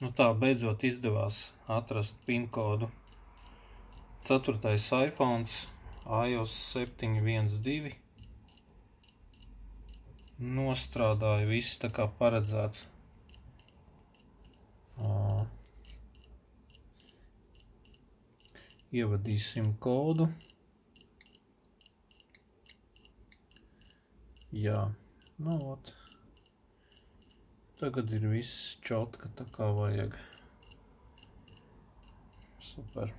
Nu tā, beidzot izdevās atrast PIN kodu. Ceturtais iPhones, iOS 712. Nostrādāja viss tā kā paredzēts. Ievadīsim kodu. Jā, nu ot. Tagad ir viss čotka tā kā vajag. Super.